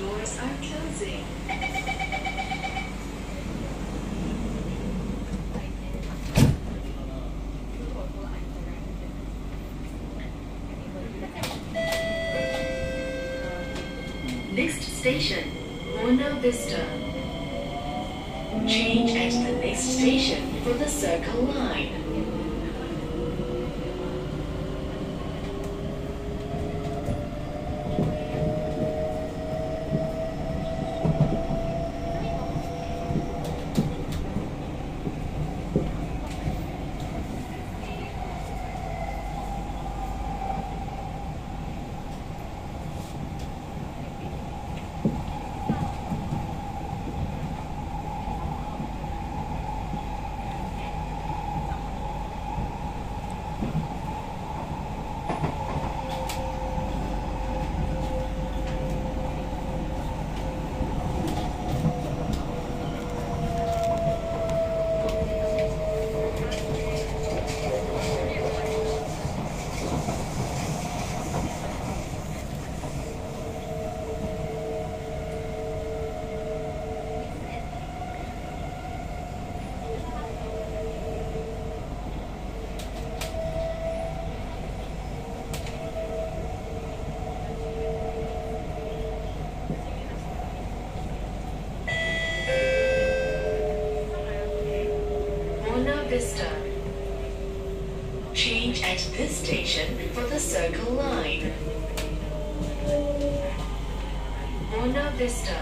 Doors are closing. Next station, Buona Vista. Change at the next station for the Circle Line. Vista. Change at this station for the Circle Line. Buona Vista.